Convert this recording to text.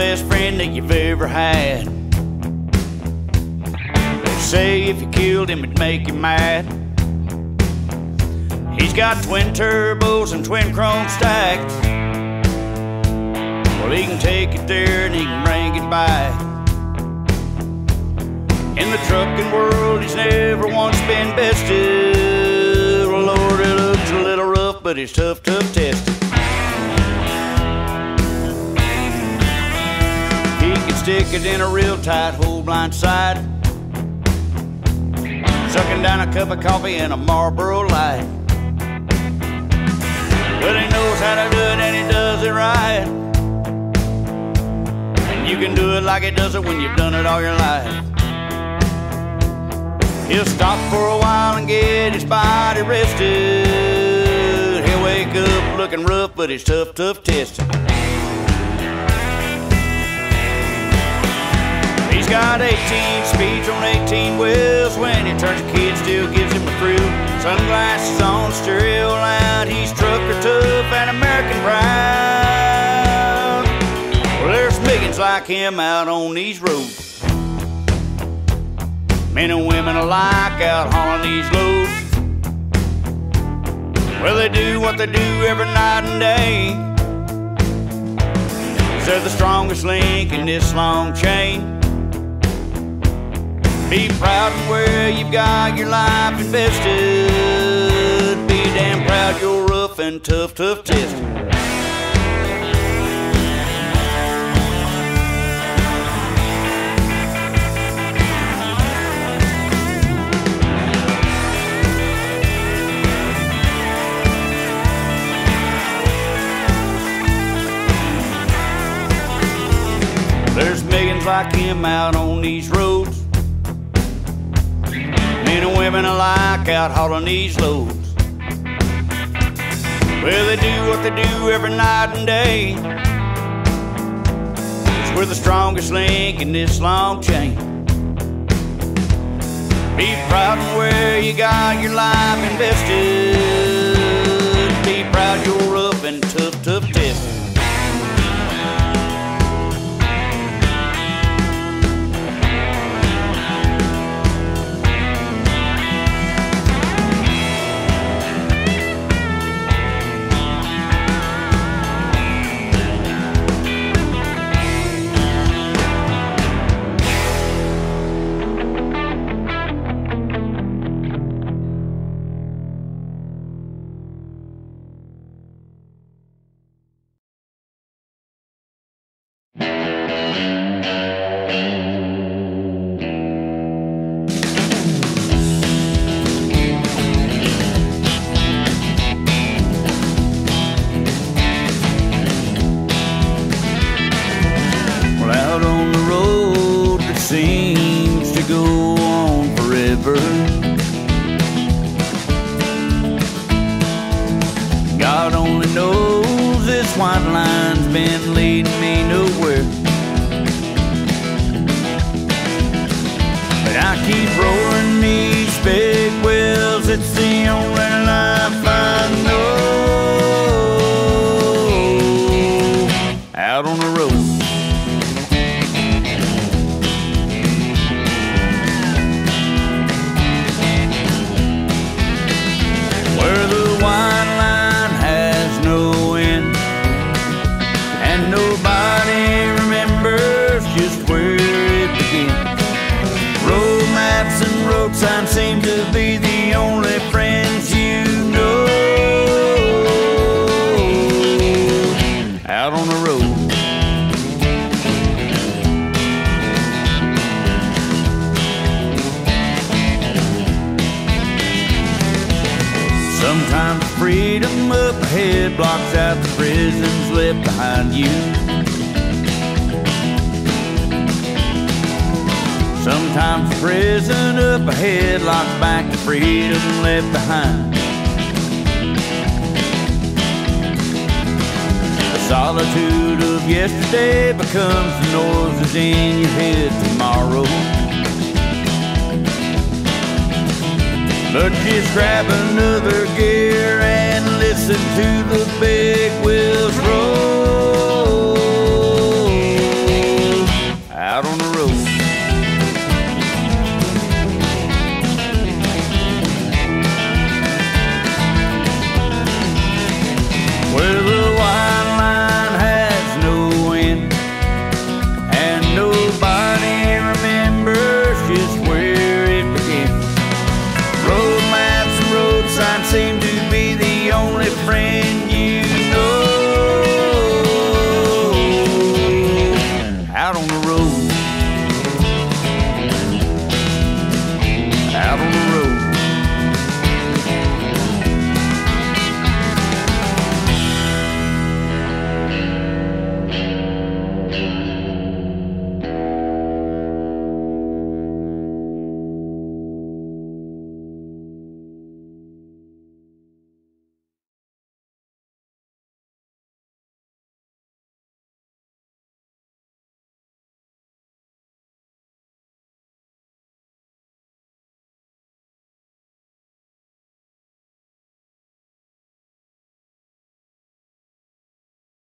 best friend that you've ever had. They say if you killed him, it'd make you mad. He's got twin turbos and twin chrome stacks. Well, he can take it there and he can bring it back. In the trucking world, he's never once been bested. Well, Lord, it looks a little rough, but it's tough, tough tested. He can stick it in a real tight hole blind side. Sucking down a cup of coffee and a Marlboro Light. But he knows how to do it and he does it right. And you can do it like he does it when you've done it all your life. He'll stop for a while and get his body rested. He'll wake up looking rough, but he's tough, tough tested. He's got 18 speeds on 18 wheels. When he turns a kid, still gives him the thrill. Sunglasses on, stereo loud. He's trucker tough and American proud. Well, there's millions like him out on these roads. Men and women alike out hauling these loads. Well, they do what they do every night and day. They're the strongest link in this long chain. Be proud of where you've got your life invested. And tough, tough tested. There's millions like him out on these roads. Men and women alike out hauling these loads. Well, they do what they do every night and day. Cause we're the strongest link in this long chain. Be proud of where you got your life invested. Be proud you're rough and tough, tough been leading Sometimes freedom up ahead blocks out the prisons left behind you. Sometimes the prison up ahead locks back the freedom left behind. The solitude of yesterday becomes the noises in your head tomorrow. But just grab another gear and listen to the big wheels roll time seemed